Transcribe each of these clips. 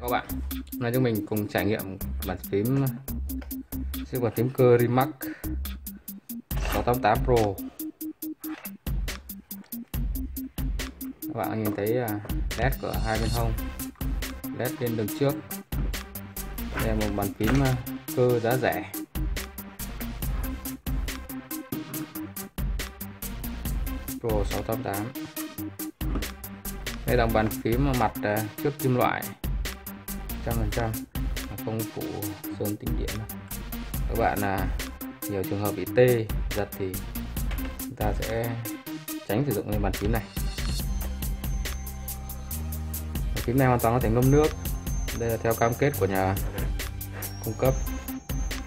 các bạn hôm nay chúng mình cùng trải nghiệm bàn phím, chiếc bàn phím cơ Rimac 688 Pro. Các bạn nhìn thấy à, led của hai bên hông, led bên đường trước. Đây là một bàn phím à, cơ giá rẻ. Pro 688 đây là bàn phím mặt à, trước kim loại trăm phần trăm không phụ sơn tĩnh điện các bạn là nhiều trường hợp bị tê, giật thì chúng ta sẽ tránh sử dụng cái bàn phím này. Bàn phím này hoàn toàn có thể ngâm nước. Đây là theo cam kết của nhà cung cấp.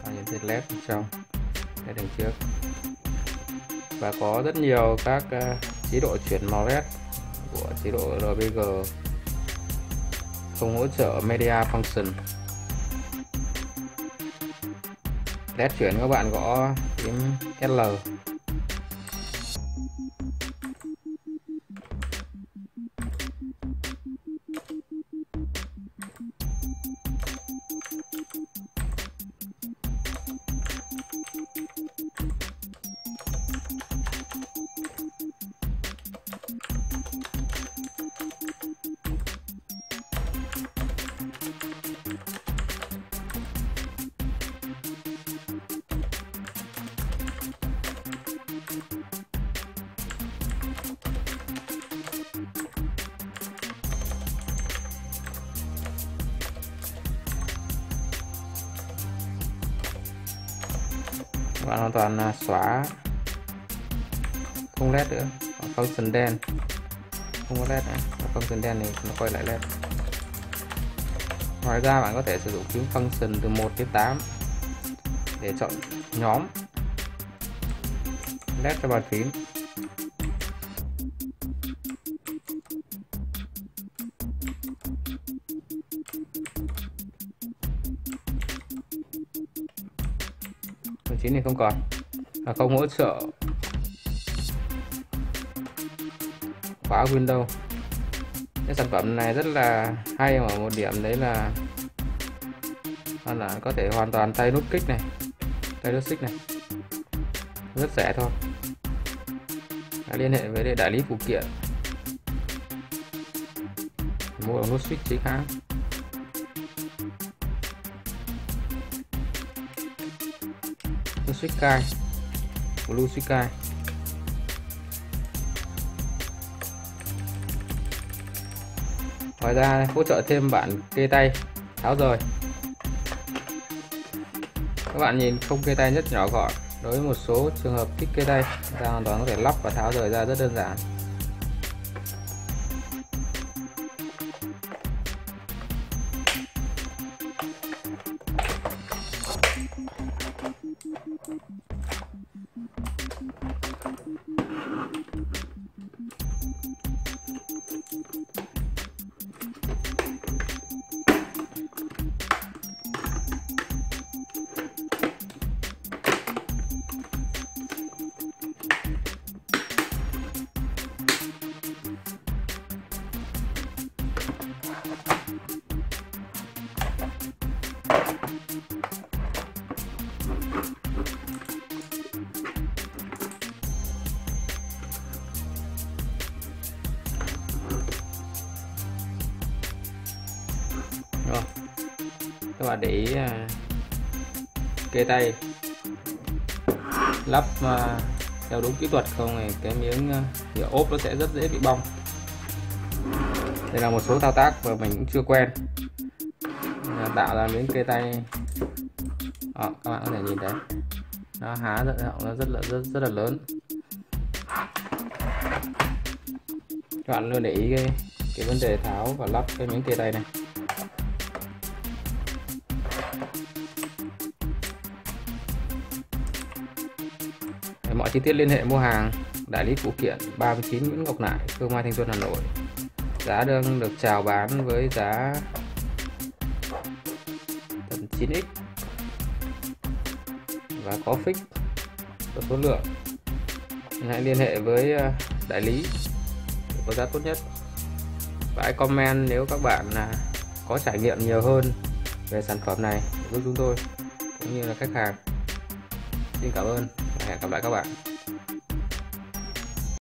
Và những thiết led bên trong. Cái đằng trước. Và có rất nhiều các à, chế độ chuyển màu led của chế độ RGB không hỗ trợ media function. Led chuyển các bạn gõ phím L. bạn hoàn toàn à, xóa. Không led nữa. Function đen. Không có led nữa. Function đen này nó quay lại led. Ngoài ra bạn có thể sử dụng phím function từ 1 đến 8 để chọn nhóm. Led cho bàn phím. Chín thì không còn. Và không hỗ trợ khóa Windows. Cái sản phẩm này rất là hay ở một điểm đấy là là có thể hoàn toàn tay nút kích này, tay nút xích này. Rất rẻ thôi. Đã liên hệ với đại lý phụ kiện. Mua nút switch chính hãng. Switch cai blue switch cai ngoài ra, hỗ trợ thêm bản kê tay. Tháo rời. Các bạn nhìn, không kê tay, rất nhỏ gọn. Đối với một số trường hợp thích kê tay ta hoàn toàn có thể lắp và tháo rời ra rất đơn giản. Thank you. Rồi. Các bạn để ý à, kê tay. Lắp à, theo đúng kỹ thuật không thì cái miếng à, nhựa à, ốp nó sẽ rất dễ bị bong. Đây là một số thao tác mà mình cũng chưa quen. Tạo ra miếng kê tay. Đó, các bạn có thể nhìn thấy. Nó há rất nó rất là rất rất là lớn. Các bạn luôn để ý cái cái vấn đề tháo và lắp cái miếng kê tay này. Chi tiết liên hệ mua hàng đại lý phụ kiện 39 Nguyễn Ngọc Nại, Phương Mai Thanh Xuân Hà Nội. Giá đang được chào bán với giá tầm 9x và có fix và số lượng. Hãy liên hệ với à, đại lý để có giá tốt nhất. Và hãy comment nếu các bạn à, có trải nghiệm nhiều hơn về sản phẩm này giúp chúng tôi cũng như là khách hàng xin cảm ơn hẹn gặp lại các bạn.